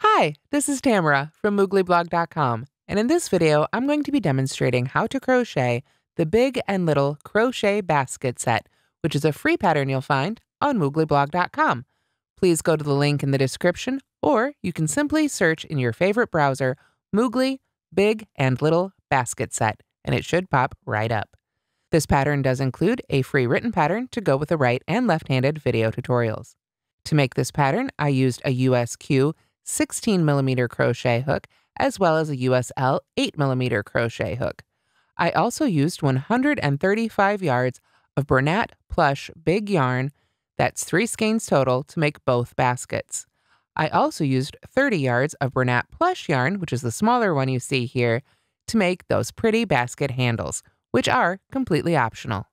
Hi, this is Tamara from mooglyblog.com, and in this video, I'm going to be demonstrating how to crochet the Big and Little Crochet Basket Set, which is a free pattern you'll find on mooglyblog.com. Please go to the link in the description, or you can simply search in your favorite browser Moogly Big and Little Basket Set, and it should pop right up. This pattern does include a free written pattern to go with the right and left-handed video tutorials. To make this pattern, I used a USQ 16 millimeter crochet hook as well as a USL 8 millimeter crochet hook. I also used 135 yards of Bernat plush big yarn, that's three skeins total, to make both baskets. I also used 30 yards of Bernat plush yarn, which is the smaller one you see here, to make those pretty basket handles, which are completely optional.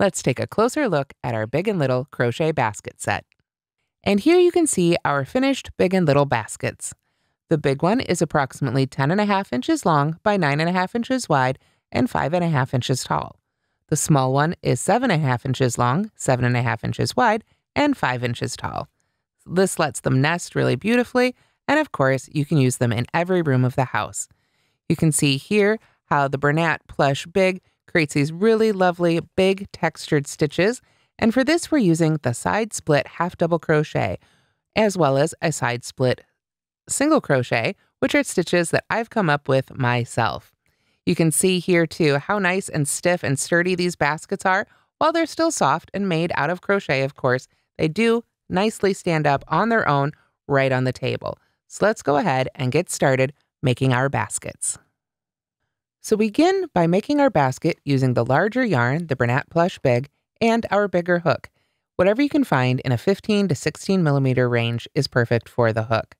Let's take a closer look at our Big and Little crochet basket set. And here you can see our finished Big and Little baskets. The big one is approximately 10.5 inches long by 9.5 inches wide and 5.5 inches tall. The small one is 7.5 inches long, 7.5 inches wide, and 5 inches tall. This lets them nest really beautifully, and of course, you can use them in every room of the house. You can see here how the Bernat Plush Big creates these really lovely big textured stitches. And for this, we're using the side split half double crochet, as well as a side split single crochet, which are stitches that I've come up with myself. You can see here too how nice and stiff and sturdy these baskets are. While they're still soft and made out of crochet, of course, they do nicely stand up on their own right on the table. So let's go ahead and get started making our baskets. So begin by making our basket using the larger yarn, the Bernat Plush Big, and our bigger hook. Whatever you can find in a 15 to 16 millimeter range is perfect for the hook.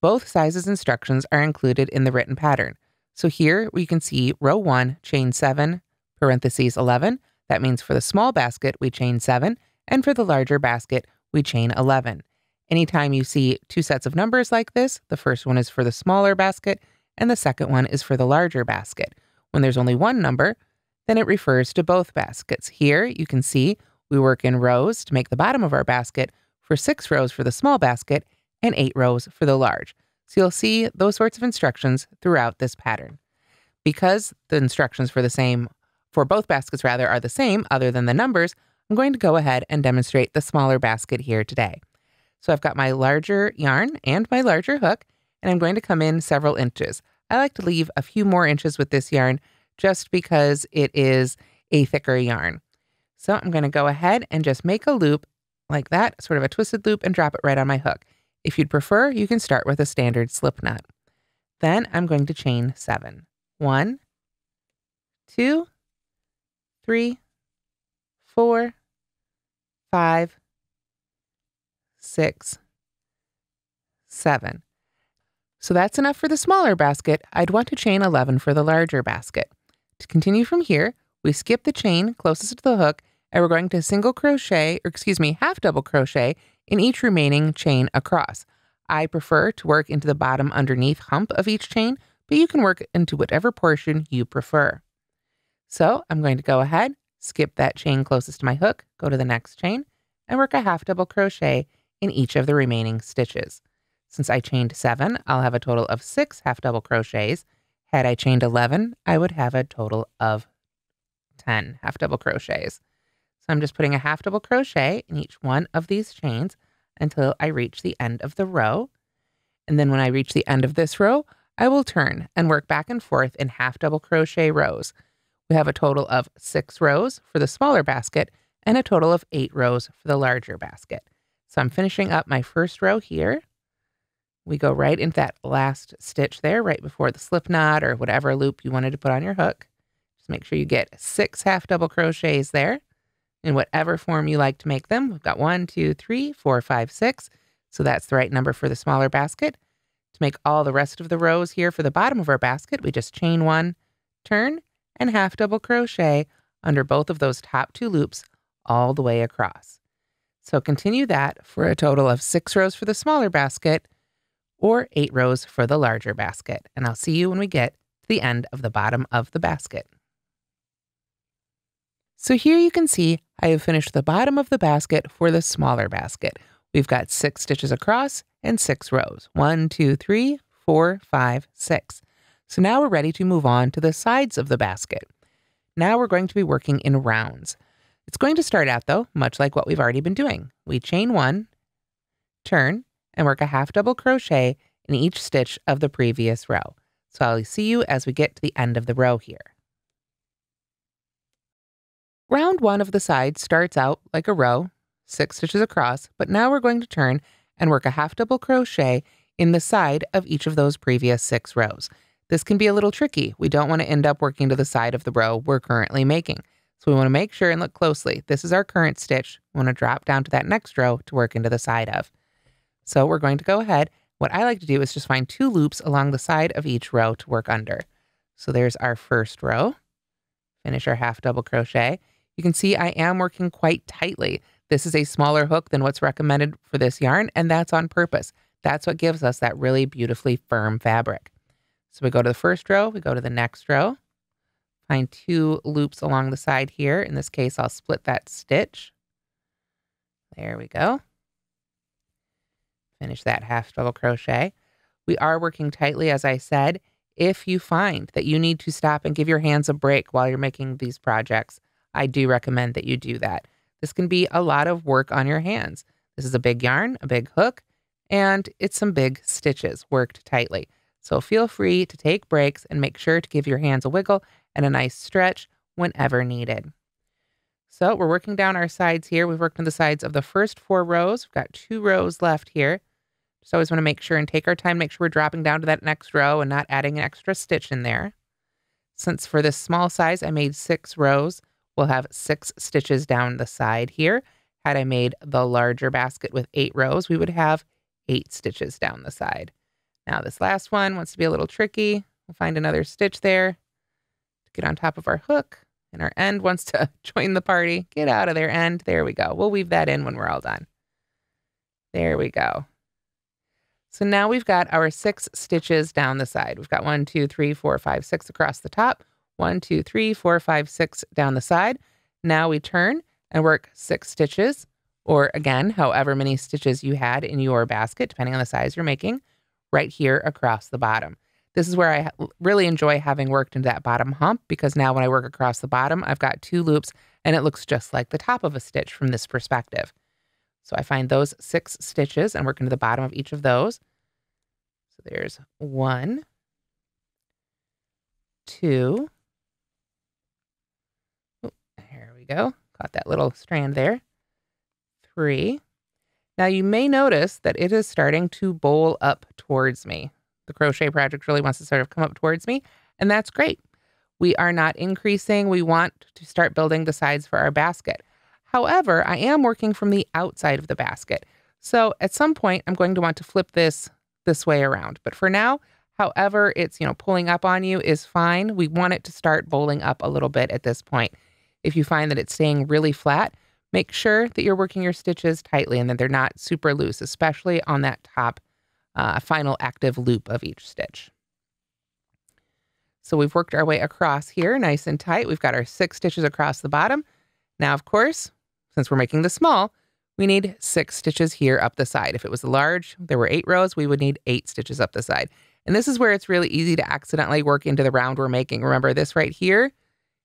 Both sizes instructions are included in the written pattern. So here we can see row 1, chain 7, parentheses 11. That means for the small basket, we chain 7, and for the larger basket, we chain 11. Anytime you see two sets of numbers like this, the first one is for the smaller basket and the second one is for the larger basket. When there's only one number, then it refers to both baskets. Here you can see we work in rows to make the bottom of our basket for six rows for the small basket and eight rows for the large. So you'll see those sorts of instructions throughout this pattern. Because the instructions for the same, for both baskets rather, are the same other than the numbers, I'm going to go ahead and demonstrate the smaller basket here today. So I've got my larger yarn and my larger hook, and I'm going to come in several inches. I like to leave a few more inches with this yarn just because it is a thicker yarn. So I'm going to go ahead and just make a loop like that, sort of a twisted loop, and drop it right on my hook. If you'd prefer, you can start with a standard slip knot. Then I'm going to chain seven. One, two, three, four, five, six, seven. So that's enough for the smaller basket. I'd want to chain 11 for the larger basket. To continue from here, we skip the chain closest to the hook and we're going to single crochet, or excuse me, half double crochet in each remaining chain across. I prefer to work into the bottom underneath hump of each chain, but you can work into whatever portion you prefer. So I'm going to go ahead, skip that chain closest to my hook, go to the next chain, and work a half double crochet in each of the remaining stitches. Since I chained seven, I'll have a total of six half double crochets. Had I chained 11, I would have a total of 10 half double crochets. So I'm just putting a half double crochet in each one of these chains until I reach the end of the row. And then when I reach the end of this row, I will turn and work back and forth in half double crochet rows. We have a total of six rows for the smaller basket and a total of eight rows for the larger basket. So I'm finishing up my first row here we go right into that last stitch there, right before the slip knot or whatever loop you wanted to put on your hook. Just make sure you get six half double crochets there in whatever form you like to make them. We've got one, two, three, four, five, six. So that's the right number for the smaller basket. To make all the rest of the rows here for the bottom of our basket, we just chain one, turn, and half double crochet under both of those top two loops all the way across. So continue that for a total of six rows for the smaller basket or eight rows for the larger basket. And I'll see you when we get to the end of the bottom of the basket. So here you can see I have finished the bottom of the basket for the smaller basket. We've got six stitches across and six rows. One, two, three, four, five, six. So now we're ready to move on to the sides of the basket. Now we're going to be working in rounds. It's going to start out though, much like what we've already been doing. We chain one, turn, and work a half double crochet in each stitch of the previous row. So I'll see you as we get to the end of the row here. Round one of the side starts out like a row, six stitches across, but now we're going to turn and work a half double crochet in the side of each of those previous six rows. This can be a little tricky. We don't want to end up working to the side of the row we're currently making. So we want to make sure and look closely. This is our current stitch. We want to drop down to that next row to work into the side of. So we're going to go ahead. What I like to do is just find two loops along the side of each row to work under. So there's our first row. Finish our half double crochet. You can see I am working quite tightly. This is a smaller hook than what's recommended for this yarn, and that's on purpose. That's what gives us that really beautifully firm fabric. So we go to the first row, we go to the next row, find two loops along the side here. In this case, I'll split that stitch. There we go. Finish that half double crochet. We are working tightly, as I said. If you find that you need to stop and give your hands a break while you're making these projects, I do recommend that you do that. This can be a lot of work on your hands. This is a big yarn, a big hook, and it's some big stitches worked tightly. So feel free to take breaks and make sure to give your hands a wiggle and a nice stretch whenever needed. So we're working down our sides here. We've worked on the sides of the first four rows. We've got two rows left here. Just always want to make sure and take our time, make sure we're dropping down to that next row and not adding an extra stitch in there. Since for this small size, I made six rows, we'll have six stitches down the side here. Had I made the larger basket with eight rows, we would have eight stitches down the side. Now this last one wants to be a little tricky. We'll find another stitch there to get on top of our hook. And our end wants to join the party. Get out of there, end. There we go. We'll weave that in when we're all done. There we go. So now we've got our six stitches down the side. We've got one, two, three, four, five, six across the top. One, two, three, four, five, six down the side. Now we turn and work six stitches, or again, however many stitches you had in your basket, depending on the size you're making right here across the bottom. This is where I really enjoy having worked into that bottom hump because now when I work across the bottom, I've got two loops and it looks just like the top of a stitch from this perspective. So I find those six stitches and work into the bottom of each of those. So there's one, two, there we go. Got that little strand there. Three, now you may notice that it is starting to bowl up towards me. The crochet project really wants to sort of come up towards me, and that's great. We are not increasing. We want to start building the sides for our basket. However, I am working from the outside of the basket. So at some point, I'm going to want to flip this this way around. But for now, however it's, you know, pulling up on you is fine. We want it to start bowling up a little bit at this point. If you find that it's staying really flat, Make sure that you're working your stitches tightly and that they're not super loose, especially on that top uh, final active loop of each stitch. So we've worked our way across here nice and tight. We've got our six stitches across the bottom. Now, of course, since we're making the small, we need six stitches here up the side. If it was large, there were eight rows, we would need eight stitches up the side. And this is where it's really easy to accidentally work into the round we're making. Remember, this right here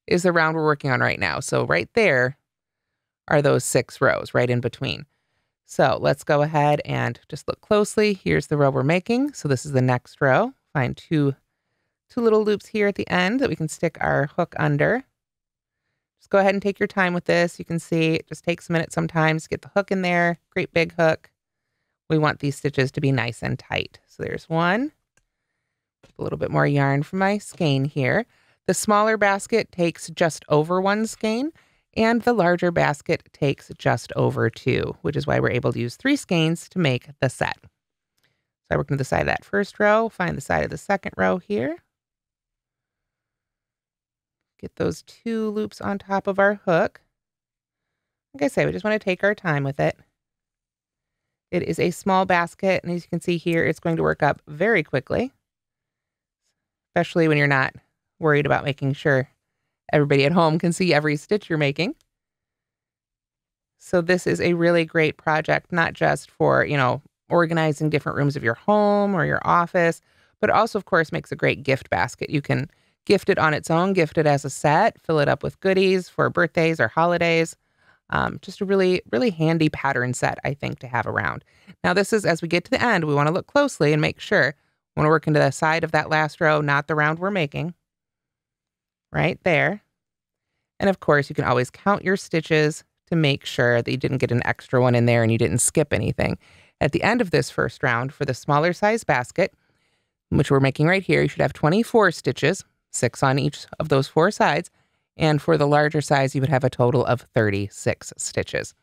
is the round we're working on right now. So right there are those six rows right in between. So let's go ahead and just look closely. Here's the row we're making. So this is the next row. Find two, two little loops here at the end that we can stick our hook under. Just go ahead and take your time with this. You can see it just takes a minute sometimes get the hook in there. Great big hook. We want these stitches to be nice and tight. So there's one. A little bit more yarn from my skein here. The smaller basket takes just over one skein and the larger basket takes just over two, which is why we're able to use three skeins to make the set. So I work into the side of that first row, find the side of the second row here. Get those two loops on top of our hook. Like I say, we just want to take our time with it. It is a small basket, and as you can see here, it's going to work up very quickly, especially when you're not worried about making sure everybody at home can see every stitch you're making. So this is a really great project, not just for, you know, organizing different rooms of your home or your office, but also, of course, makes a great gift basket. You can gift it on its own, gift it as a set, fill it up with goodies for birthdays or holidays. Um, just a really, really handy pattern set, I think, to have around. Now, this is as we get to the end, we want to look closely and make sure we want to work into the side of that last row, not the round we're making. Right there. And of course, you can always count your stitches to make sure that you didn't get an extra one in there and you didn't skip anything. At the end of this first round, for the smaller size basket, which we're making right here, you should have 24 stitches, six on each of those four sides. And for the larger size, you would have a total of 36 stitches.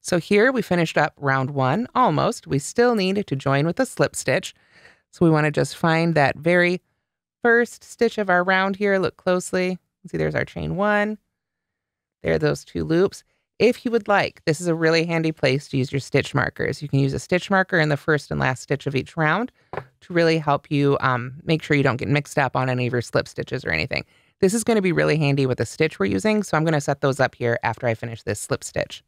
So here we finished up round one almost. We still need to join with a slip stitch. So we want to just find that very first stitch of our round here. Look closely. See, there's our chain one. There are those two loops. If you would like, this is a really handy place to use your stitch markers. You can use a stitch marker in the first and last stitch of each round to really help you um, make sure you don't get mixed up on any of your slip stitches or anything. This is going to be really handy with the stitch we're using, so I'm going to set those up here after I finish this slip stitch.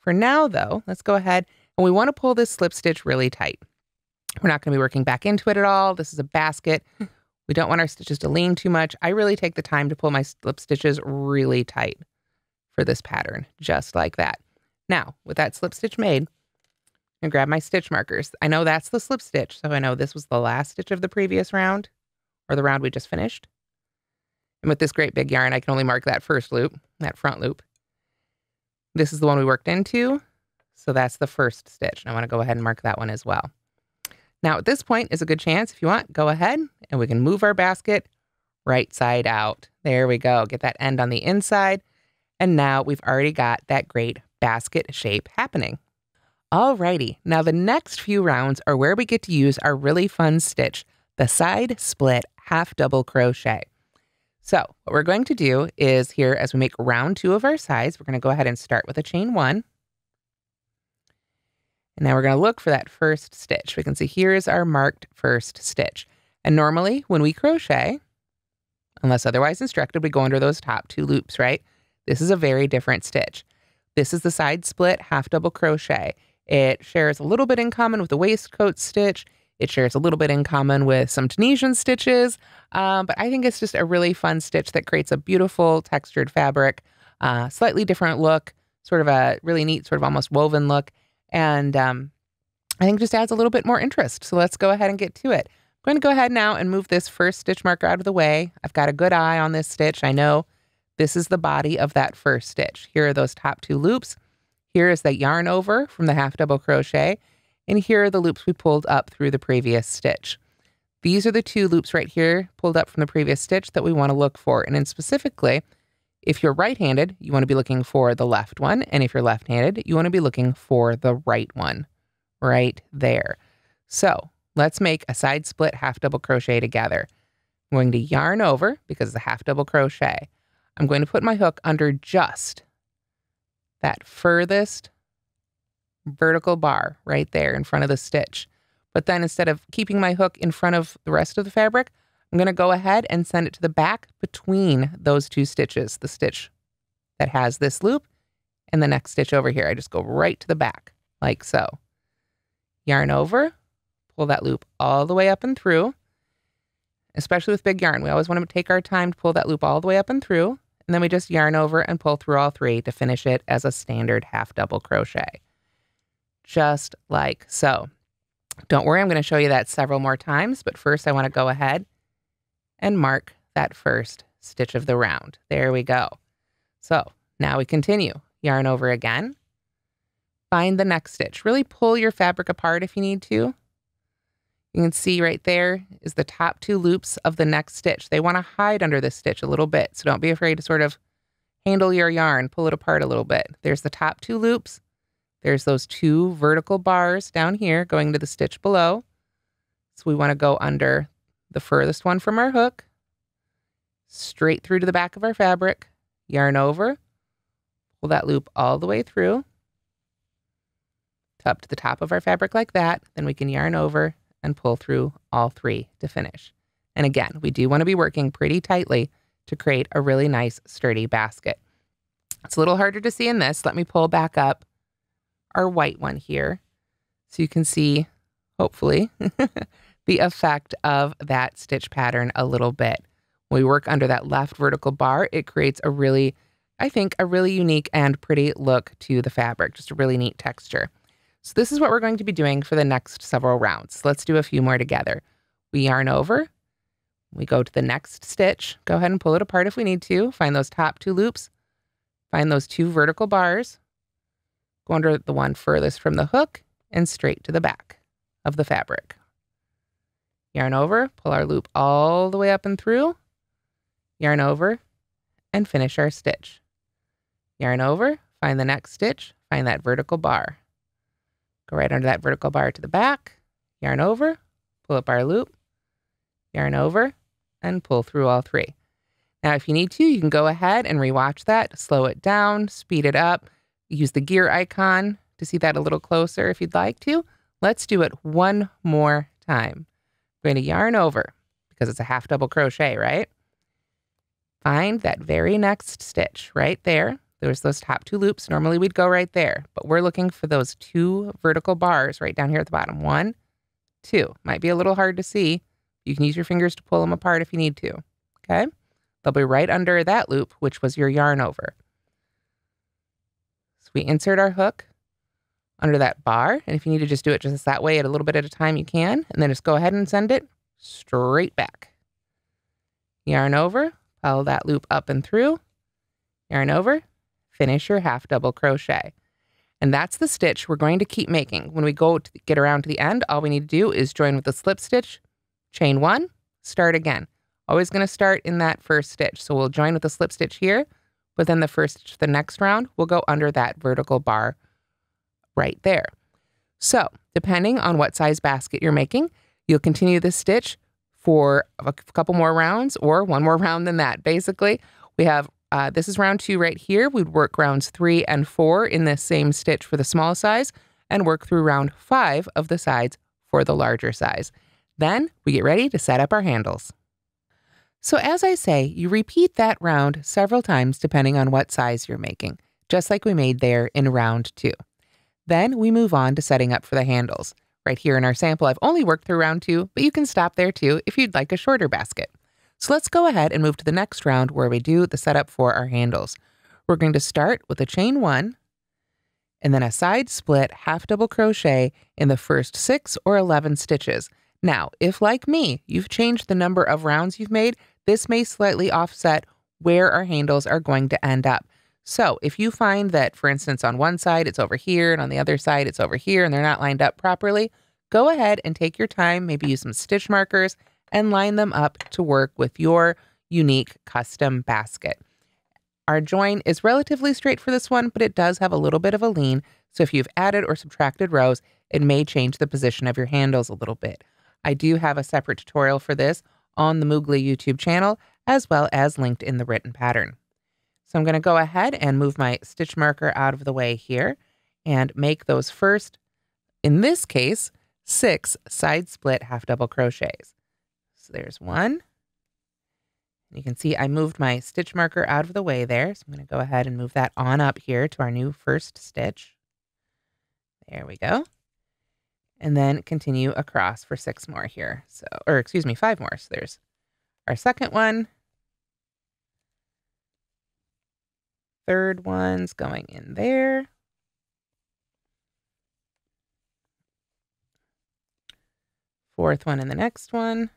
For now, though, let's go ahead and we want to pull this slip stitch really tight. We're not going to be working back into it at all. This is a basket. We don't want our stitches to lean too much. I really take the time to pull my slip stitches really tight for this pattern, just like that. Now, with that slip stitch made, I'm grab my stitch markers. I know that's the slip stitch, so I know this was the last stitch of the previous round, or the round we just finished. And with this great big yarn, I can only mark that first loop, that front loop. This is the one we worked into, so that's the first stitch. And I want to go ahead and mark that one as well. Now, at this point is a good chance, if you want, go ahead and we can move our basket right side out. There we go. Get that end on the inside. And now we've already got that great basket shape happening. Alrighty, now the next few rounds are where we get to use our really fun stitch, the side split half double crochet. So what we're going to do is here as we make round two of our sides, we're going to go ahead and start with a chain one. And now we're going to look for that first stitch. We can see here is our marked first stitch. And normally when we crochet, unless otherwise instructed, we go under those top two loops, right? This is a very different stitch. This is the side split half double crochet. It shares a little bit in common with the waistcoat stitch. It shares a little bit in common with some Tunisian stitches, um, but I think it's just a really fun stitch that creates a beautiful textured fabric, uh, slightly different look, sort of a really neat, sort of almost woven look, and um, I think just adds a little bit more interest. So let's go ahead and get to it. I'm going to go ahead now and move this first stitch marker out of the way. I've got a good eye on this stitch. I know this is the body of that first stitch. Here are those top two loops. Here is that yarn over from the half double crochet. And here are the loops we pulled up through the previous stitch. These are the two loops right here pulled up from the previous stitch that we want to look for. And then specifically, if you're right-handed, you want to be looking for the left one. And if you're left-handed, you want to be looking for the right one right there. So let's make a side split half double crochet together. I'm going to yarn over because it's a half double crochet. I'm going to put my hook under just that furthest vertical bar right there in front of the stitch. But then instead of keeping my hook in front of the rest of the fabric, I'm going to go ahead and send it to the back between those two stitches, the stitch that has this loop and the next stitch over here. I just go right to the back like so. Yarn over, pull that loop all the way up and through. Especially with big yarn, we always want to take our time to pull that loop all the way up and through. And then we just yarn over and pull through all three to finish it as a standard half double crochet. Just like so. Don't worry, I'm going to show you that several more times, but first I want to go ahead and mark that first stitch of the round. There we go. So now we continue. Yarn over again. Find the next stitch. Really pull your fabric apart if you need to. You can see right there is the top two loops of the next stitch. They want to hide under this stitch a little bit, so don't be afraid to sort of handle your yarn, pull it apart a little bit. There's the top two loops. There's those two vertical bars down here going to the stitch below. So we want to go under the furthest one from our hook, straight through to the back of our fabric, yarn over, pull that loop all the way through, up to the top of our fabric like that. Then we can yarn over and pull through all three to finish. And again, we do want to be working pretty tightly to create a really nice sturdy basket. It's a little harder to see in this. Let me pull back up our white one here so you can see, hopefully, the effect of that stitch pattern a little bit. When we work under that left vertical bar, it creates a really, I think, a really unique and pretty look to the fabric, just a really neat texture. So this is what we're going to be doing for the next several rounds. Let's do a few more together. We yarn over, we go to the next stitch, go ahead and pull it apart if we need to, find those top two loops, find those two vertical bars, go under the one furthest from the hook, and straight to the back of the fabric. Yarn over, pull our loop all the way up and through, yarn over, and finish our stitch. Yarn over, find the next stitch, find that vertical bar. Go right under that vertical bar to the back, yarn over, pull up our loop, yarn over, and pull through all three. Now, if you need to, you can go ahead and rewatch that, slow it down, speed it up, use the gear icon to see that a little closer if you'd like to. Let's do it one more time. I'm going to yarn over because it's a half double crochet, right? Find that very next stitch right there. There's those top two loops. Normally we'd go right there, but we're looking for those two vertical bars right down here at the bottom. One, two. Might be a little hard to see. You can use your fingers to pull them apart if you need to. Okay? They'll be right under that loop, which was your yarn over. So we insert our hook under that bar. And if you need to just do it just that way at a little bit at a time, you can. And then just go ahead and send it straight back. Yarn over, follow that loop up and through, yarn over, finish your half double crochet. And that's the stitch we're going to keep making. When we go to get around to the end, all we need to do is join with a slip stitch, chain one, start again. Always going to start in that first stitch. So we'll join with a slip stitch here, but then the first stitch the next round, we'll go under that vertical bar right there. So depending on what size basket you're making, you'll continue this stitch for a couple more rounds or one more round than that. Basically, we have uh, this is round two right here. We'd work rounds three and four in this same stitch for the small size and work through round five of the sides for the larger size. Then we get ready to set up our handles. So as I say, you repeat that round several times depending on what size you're making, just like we made there in round two. Then we move on to setting up for the handles. Right here in our sample, I've only worked through round two, but you can stop there too if you'd like a shorter basket. So let's go ahead and move to the next round where we do the setup for our handles. We're going to start with a chain one, and then a side split half double crochet in the first six or 11 stitches. Now, if like me, you've changed the number of rounds you've made, this may slightly offset where our handles are going to end up. So if you find that, for instance, on one side it's over here and on the other side it's over here and they're not lined up properly, go ahead and take your time, maybe use some stitch markers and line them up to work with your unique custom basket. Our join is relatively straight for this one, but it does have a little bit of a lean. So if you've added or subtracted rows, it may change the position of your handles a little bit. I do have a separate tutorial for this on the Moogly YouTube channel, as well as linked in the written pattern. So I'm going to go ahead and move my stitch marker out of the way here and make those first, in this case, six side split half double crochets. So there's one. You can see I moved my stitch marker out of the way there. So I'm going to go ahead and move that on up here to our new first stitch. There we go. And then continue across for six more here. So, or excuse me, five more. So there's our second one, third one's going in there. Fourth one in the next one.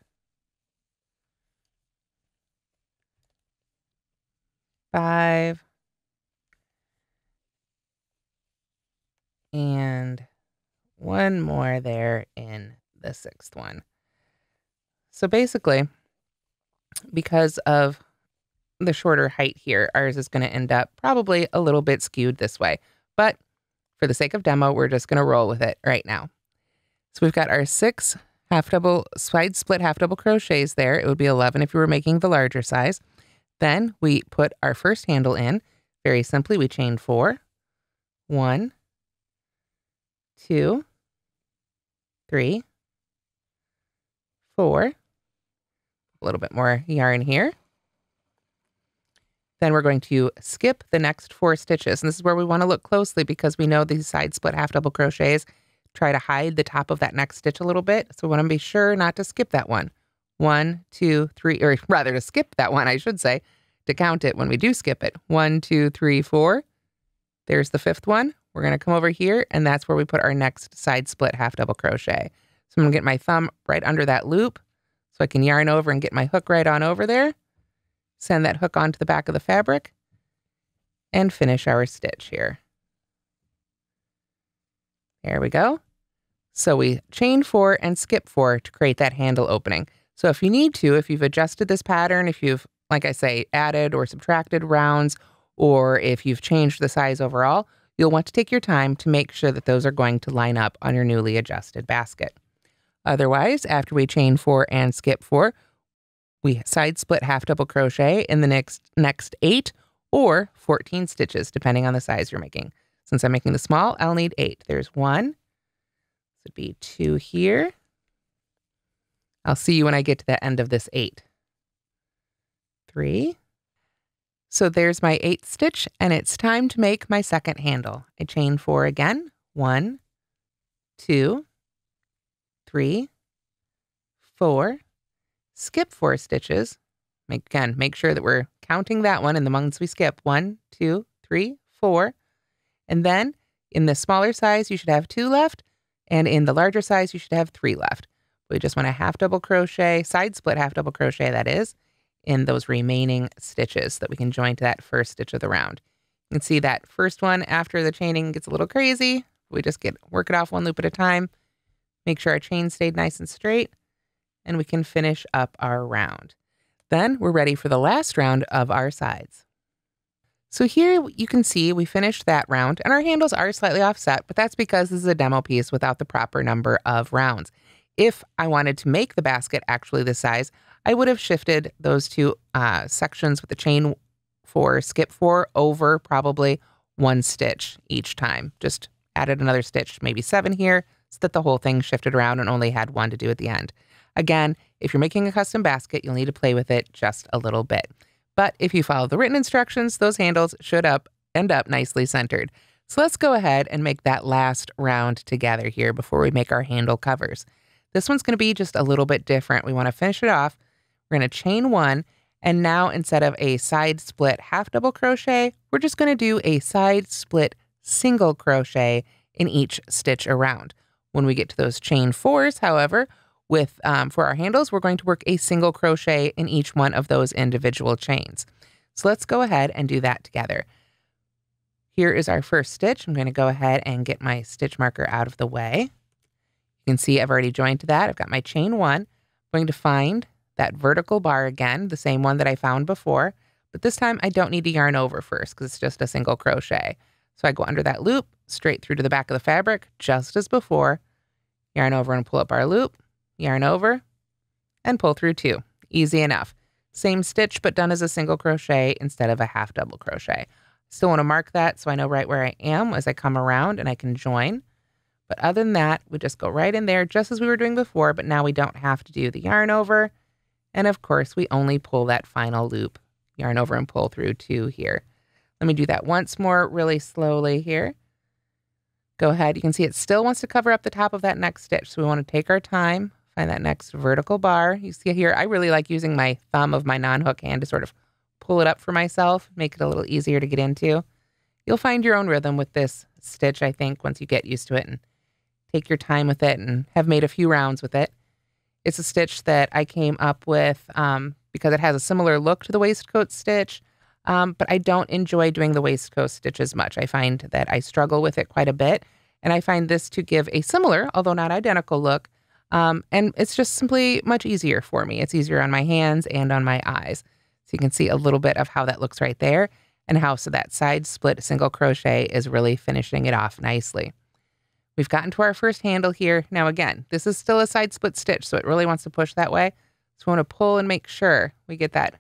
Five. And one more there in the sixth one. So basically, because of the shorter height here, ours is going to end up probably a little bit skewed this way. But for the sake of demo, we're just going to roll with it right now. So we've got our six half double side split half double crochets there. It would be 11 if you were making the larger size. Then we put our first handle in. Very simply, we chain four, one, two, three, four. A little bit more yarn here Then we're going to skip the next four stitches. And this is where we want to look closely because we know these side split half double crochets try to hide the top of that next stitch a little bit. So we want to be sure not to skip that one. One, two, three, or rather to skip that one, I should say, to count it when we do skip it. One, two, three, four. There's the fifth one. We're going to come over here and that's where we put our next side split half double crochet. So I'm going to get my thumb right under that loop so I can yarn over and get my hook right on over there. Send that hook onto the back of the fabric and finish our stitch here. There we go. So we chain four and skip four to create that handle opening. So if you need to, if you've adjusted this pattern, if you've, like I say, added or subtracted rounds, or if you've changed the size overall, you'll want to take your time to make sure that those are going to line up on your newly adjusted basket. Otherwise, after we chain four and skip four, we side split half double crochet in the next next 8 or 14 stitches depending on the size you're making. Since I'm making the small, I'll need 8. There's 1. This would be 2 here. I'll see you when I get to the end of this 8. 3. So there's my 8th stitch and it's time to make my second handle. I chain 4 again. One, two, three, four skip four stitches. Make, again, make sure that we're counting that one in the ones we skip. One, two, three, four. And then in the smaller size, you should have two left. And in the larger size, you should have three left. We just want a half double crochet, side split half double crochet, that is, in those remaining stitches that we can join to that first stitch of the round. You can see that first one after the chaining gets a little crazy. We just get work it off one loop at a time. Make sure our chain stayed nice and straight and we can finish up our round. Then we're ready for the last round of our sides. So here you can see we finished that round and our handles are slightly offset, but that's because this is a demo piece without the proper number of rounds. If I wanted to make the basket actually this size, I would have shifted those two uh, sections with the chain four, skip four over probably one stitch each time. Just added another stitch, maybe seven here, so that the whole thing shifted around and only had one to do at the end. Again, if you're making a custom basket, you'll need to play with it just a little bit. But if you follow the written instructions, those handles should up end up nicely centered. So let's go ahead and make that last round together here before we make our handle covers. This one's going to be just a little bit different. We want to finish it off. We're going to chain one. And now instead of a side split half double crochet, we're just going to do a side split single crochet in each stitch around. When we get to those chain fours, however, with um, for our handles, we're going to work a single crochet in each one of those individual chains. So let's go ahead and do that together. Here is our first stitch. I'm going to go ahead and get my stitch marker out of the way. You can see I've already joined to that. I've got my chain one. I'm going to find that vertical bar again, the same one that I found before, but this time I don't need to yarn over first because it's just a single crochet. So I go under that loop, straight through to the back of the fabric, just as before, yarn over and pull up our loop, yarn over, and pull through two. Easy enough. Same stitch, but done as a single crochet instead of a half double crochet. Still want to mark that so I know right where I am as I come around and I can join. But other than that, we just go right in there just as we were doing before, but now we don't have to do the yarn over. And of course, we only pull that final loop, yarn over and pull through two here. Let me do that once more really slowly here. Go ahead. You can see it still wants to cover up the top of that next stitch. So we want to take our time, Find that next vertical bar. You see here, I really like using my thumb of my non-hook hand to sort of pull it up for myself, make it a little easier to get into. You'll find your own rhythm with this stitch, I think, once you get used to it and take your time with it and have made a few rounds with it. It's a stitch that I came up with um, because it has a similar look to the waistcoat stitch, um, but I don't enjoy doing the waistcoat stitch as much. I find that I struggle with it quite a bit, and I find this to give a similar, although not identical look um, and it's just simply much easier for me. It's easier on my hands and on my eyes. So you can see a little bit of how that looks right there and how so that side split single crochet is really finishing it off nicely. We've gotten to our first handle here. Now again, this is still a side split stitch, so it really wants to push that way. So we want to pull and make sure we get that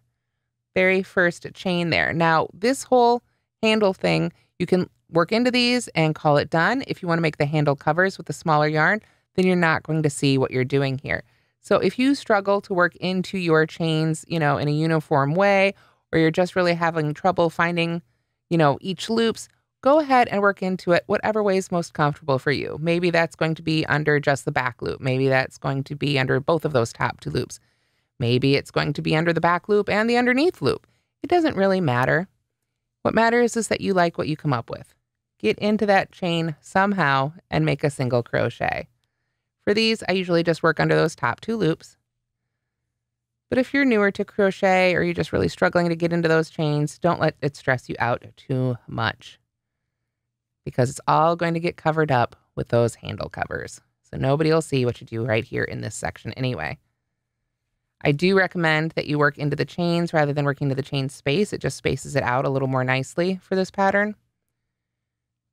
very first chain there. Now this whole handle thing, you can work into these and call it done. If you want to make the handle covers with a smaller yarn, then you're not going to see what you're doing here. So if you struggle to work into your chains, you know, in a uniform way, or you're just really having trouble finding, you know, each loops, go ahead and work into it whatever way is most comfortable for you. Maybe that's going to be under just the back loop. Maybe that's going to be under both of those top two loops. Maybe it's going to be under the back loop and the underneath loop. It doesn't really matter. What matters is that you like what you come up with. Get into that chain somehow and make a single crochet. For these, I usually just work under those top two loops. But if you're newer to crochet or you're just really struggling to get into those chains, don't let it stress you out too much because it's all going to get covered up with those handle covers. So nobody will see what you do right here in this section anyway. I do recommend that you work into the chains rather than working into the chain space. It just spaces it out a little more nicely for this pattern.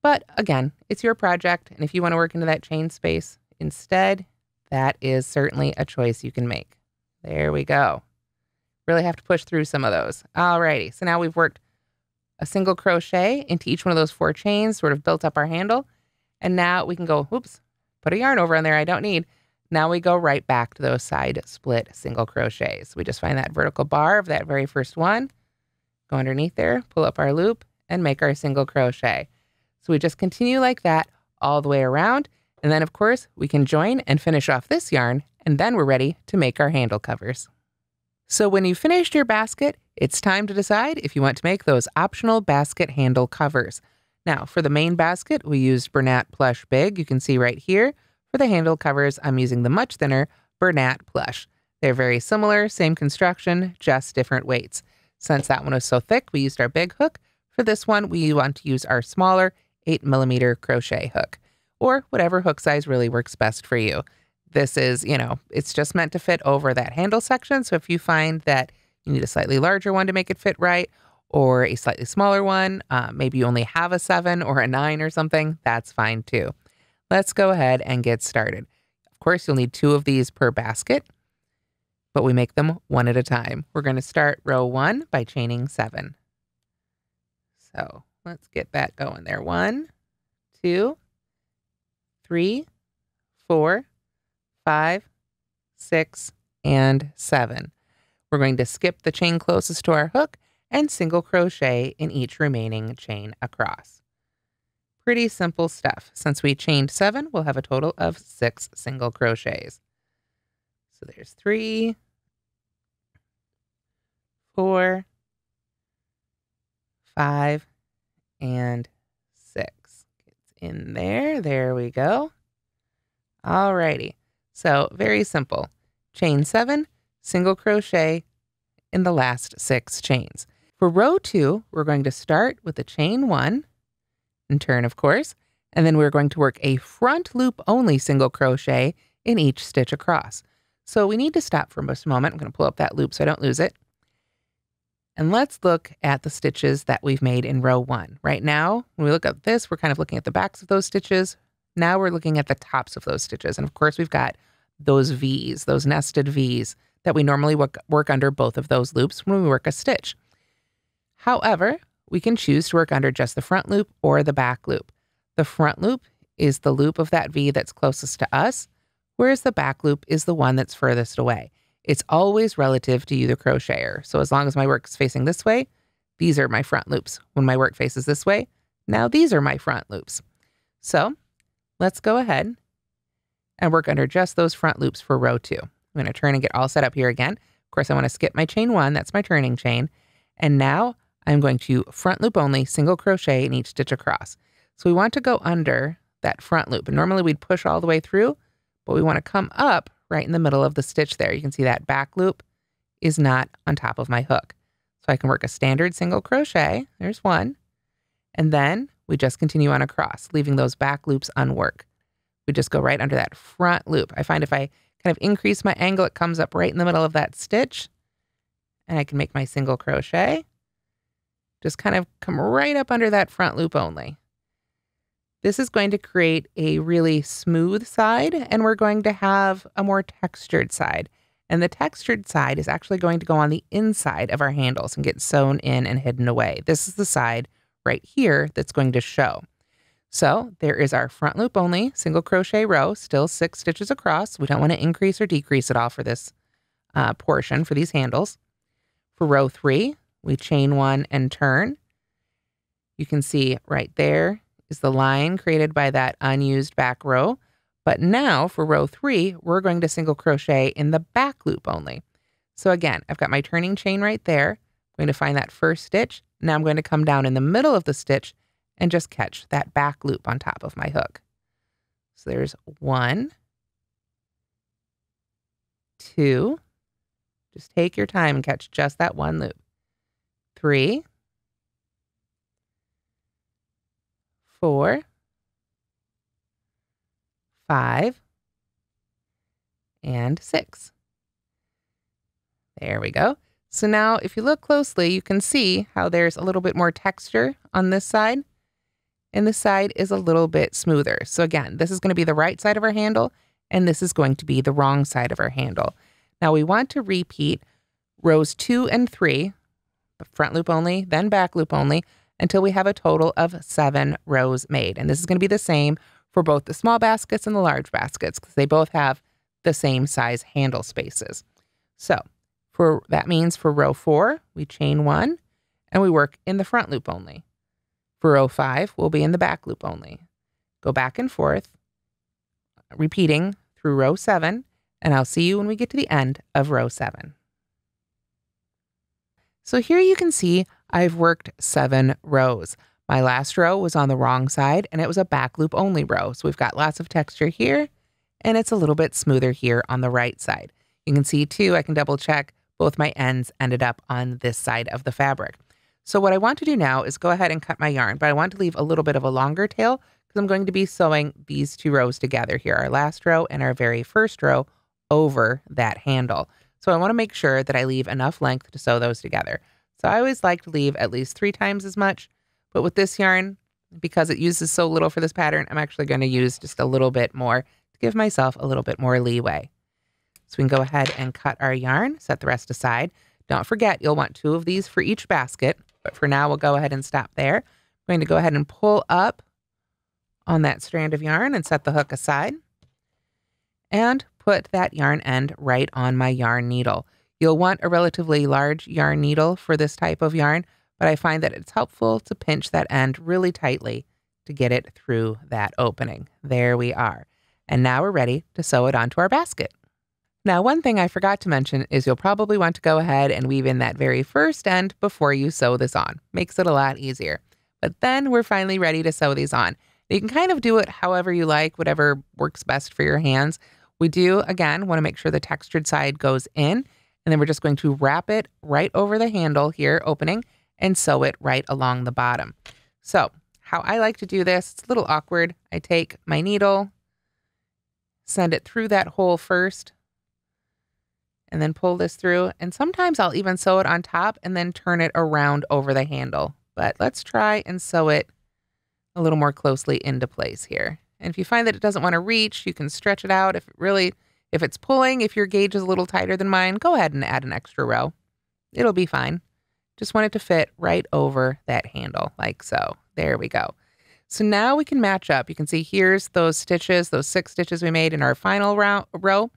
But again, it's your project. And if you want to work into that chain space instead, that is certainly a choice you can make. There we go. Really have to push through some of those. Alrighty, so now we've worked a single crochet into each one of those four chains, sort of built up our handle. And now we can go, oops, put a yarn over on there I don't need. Now we go right back to those side split single crochets. We just find that vertical bar of that very first one, go underneath there, pull up our loop, and make our single crochet. So we just continue like that all the way around. And then, of course, we can join and finish off this yarn, and then we're ready to make our handle covers. So when you've finished your basket, it's time to decide if you want to make those optional basket handle covers. Now, for the main basket, we used Bernat Plush Big. You can see right here. For the handle covers, I'm using the much thinner Bernat Plush. They're very similar, same construction, just different weights. Since that one was so thick, we used our big hook. For this one, we want to use our smaller 8 millimeter crochet hook, or whatever hook size really works best for you. This is, you know, it's just meant to fit over that handle section. So if you find that you need a slightly larger one to make it fit right, or a slightly smaller one, uh, maybe you only have a seven or a nine or something, that's fine too. Let's go ahead and get started. Of course, you'll need two of these per basket, but we make them one at a time. We're going to start row one by chaining seven. So let's get that going there. One, two, three, four, five, six, and seven. We're going to skip the chain closest to our hook and single crochet in each remaining chain across. Pretty simple stuff. Since we chained seven, we'll have a total of six single crochets. So there's three, four, five, and six. It's in there. There we go. Alrighty. So very simple. Chain seven, single crochet in the last six chains. For row two, we're going to start with a chain one and turn, of course, and then we're going to work a front loop only single crochet in each stitch across. So we need to stop for just a moment. I'm going to pull up that loop so I don't lose it. And let's look at the stitches that we've made in row one. Right now, when we look at this, we're kind of looking at the backs of those stitches. Now we're looking at the tops of those stitches. And of course, we've got those V's, those nested V's that we normally work, work under both of those loops when we work a stitch. However, we can choose to work under just the front loop or the back loop. The front loop is the loop of that V that's closest to us, whereas the back loop is the one that's furthest away. It's always relative to you, the crocheter. So as long as my work is facing this way, these are my front loops. When my work faces this way, now these are my front loops. So let's go ahead and work under just those front loops for row two. I'm going to turn and get all set up here again. Of course, I want to skip my chain one. That's my turning chain. And now I'm going to front loop only, single crochet in each stitch across. So we want to go under that front loop. And normally we'd push all the way through, but we want to come up right in the middle of the stitch there. You can see that back loop is not on top of my hook. So I can work a standard single crochet. There's one. And then we just continue on across, leaving those back loops unworked we just go right under that front loop. I find if I kind of increase my angle, it comes up right in the middle of that stitch and I can make my single crochet. Just kind of come right up under that front loop only. This is going to create a really smooth side and we're going to have a more textured side. And the textured side is actually going to go on the inside of our handles and get sewn in and hidden away. This is the side right here that's going to show. So there is our front loop only single crochet row, still six stitches across. We don't want to increase or decrease at all for this uh, portion for these handles. For row three, we chain one and turn. You can see right there is the line created by that unused back row. But now for row three, we're going to single crochet in the back loop only. So again, I've got my turning chain right there. I'm going to find that first stitch. Now I'm going to come down in the middle of the stitch and just catch that back loop on top of my hook. So there's one, two, just take your time and catch just that one loop. Three, four, five, and six. There we go. So now if you look closely, you can see how there's a little bit more texture on this side and the side is a little bit smoother. So again, this is going to be the right side of our handle and this is going to be the wrong side of our handle. Now we want to repeat rows two and three, front loop only, then back loop only, until we have a total of seven rows made. And this is going to be the same for both the small baskets and the large baskets because they both have the same size handle spaces. So for that means for row four, we chain one and we work in the front loop only. For row five, we'll be in the back loop only. Go back and forth, repeating through row seven, and I'll see you when we get to the end of row seven. So here you can see I've worked seven rows. My last row was on the wrong side and it was a back loop only row. So we've got lots of texture here and it's a little bit smoother here on the right side. You can see too, I can double check both my ends ended up on this side of the fabric. So what I want to do now is go ahead and cut my yarn, but I want to leave a little bit of a longer tail because I'm going to be sewing these two rows together here, our last row and our very first row over that handle. So I want to make sure that I leave enough length to sew those together. So I always like to leave at least three times as much, but with this yarn, because it uses so little for this pattern, I'm actually going to use just a little bit more to give myself a little bit more leeway. So we can go ahead and cut our yarn, set the rest aside. Don't forget, you'll want two of these for each basket, but for now, we'll go ahead and stop there. I'm going to go ahead and pull up on that strand of yarn and set the hook aside and put that yarn end right on my yarn needle. You'll want a relatively large yarn needle for this type of yarn, but I find that it's helpful to pinch that end really tightly to get it through that opening. There we are. And now we're ready to sew it onto our basket. Now, one thing I forgot to mention is you'll probably want to go ahead and weave in that very first end before you sew this on. Makes it a lot easier. But then we're finally ready to sew these on. You can kind of do it however you like, whatever works best for your hands. We do, again, want to make sure the textured side goes in, and then we're just going to wrap it right over the handle here, opening, and sew it right along the bottom. So how I like to do this, it's a little awkward. I take my needle, send it through that hole first, and then pull this through. And sometimes I'll even sew it on top and then turn it around over the handle. But let's try and sew it a little more closely into place here. And if you find that it doesn't want to reach, you can stretch it out. If it really, if it's pulling, if your gauge is a little tighter than mine, go ahead and add an extra row. It'll be fine. Just want it to fit right over that handle like so. There we go. So now we can match up. You can see here's those stitches, those six stitches we made in our final row.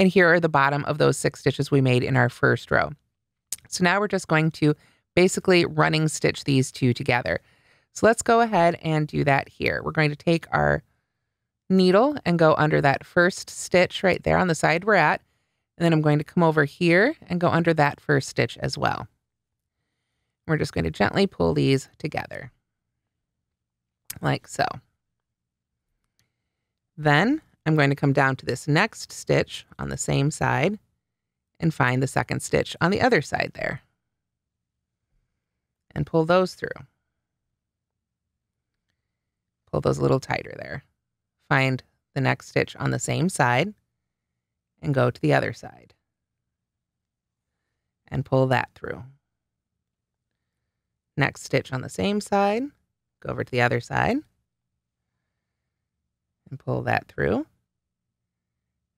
And here are the bottom of those six stitches we made in our first row. So now we're just going to basically running stitch these two together. So let's go ahead and do that here. We're going to take our needle and go under that first stitch right there on the side we're at. And then I'm going to come over here and go under that first stitch as well. We're just going to gently pull these together like so. Then I'm going to come down to this next stitch on the same side and find the second stitch on the other side there and pull those through. Pull those a little tighter there. Find the next stitch on the same side and go to the other side and pull that through. Next stitch on the same side, go over to the other side and pull that through.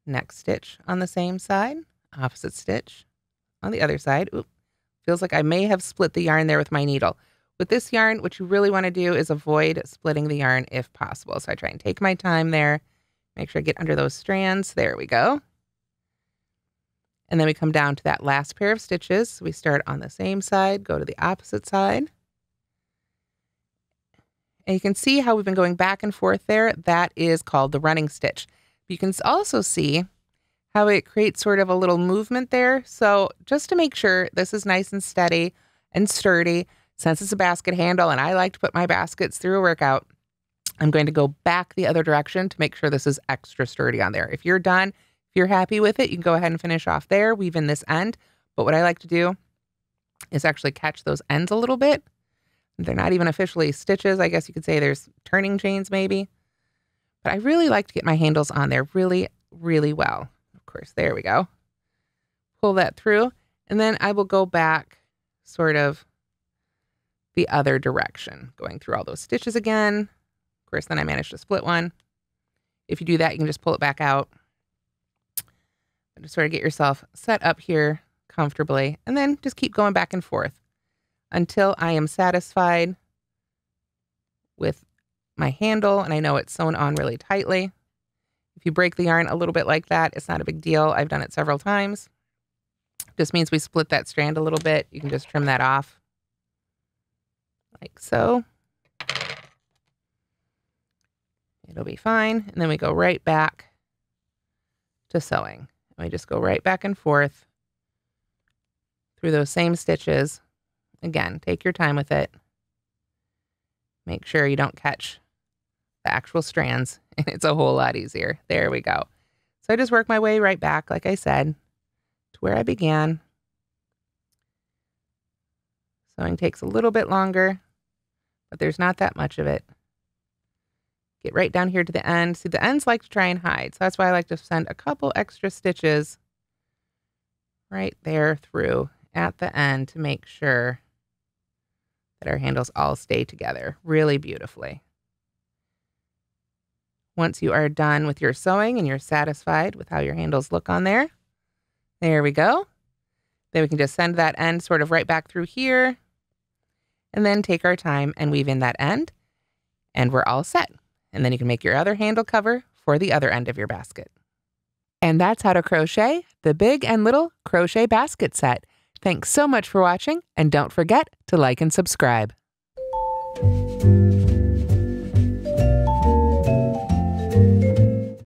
Next stitch on the same side, opposite stitch on the other side. Oop, feels like I may have split the yarn there with my needle. With this yarn, what you really want to do is avoid splitting the yarn if possible. So I try and take my time there, make sure I get under those strands. There we go. And then we come down to that last pair of stitches. We start on the same side, go to the opposite side. And you can see how we've been going back and forth there. That is called the running stitch. You can also see how it creates sort of a little movement there. So just to make sure this is nice and steady and sturdy, since it's a basket handle and I like to put my baskets through a workout, I'm going to go back the other direction to make sure this is extra sturdy on there. If you're done, if you're happy with it, you can go ahead and finish off there, weave in this end. But what I like to do is actually catch those ends a little bit. They're not even officially stitches. I guess you could say there's turning chains maybe. But I really like to get my handles on there really, really well. Of course, there we go. Pull that through. And then I will go back sort of the other direction, going through all those stitches again. Of course, then I managed to split one. If you do that, you can just pull it back out. And just sort of get yourself set up here comfortably, and then just keep going back and forth until I am satisfied with my handle and I know it's sewn on really tightly. If you break the yarn a little bit like that, it's not a big deal. I've done it several times. Just means we split that strand a little bit. You can just trim that off like so. It'll be fine. And then we go right back to sewing. And we just go right back and forth through those same stitches. Again, take your time with it. Make sure you don't catch the actual strands, and it's a whole lot easier. There we go. So I just work my way right back, like I said, to where I began. Sewing takes a little bit longer, but there's not that much of it. Get right down here to the end. See, the ends like to try and hide, so that's why I like to send a couple extra stitches right there through at the end to make sure that our handles all stay together really beautifully. Once you are done with your sewing and you're satisfied with how your handles look on there, there we go. Then we can just send that end sort of right back through here and then take our time and weave in that end and we're all set. And then you can make your other handle cover for the other end of your basket. And that's how to crochet the big and little crochet basket set. Thanks so much for watching, and don't forget to like and subscribe.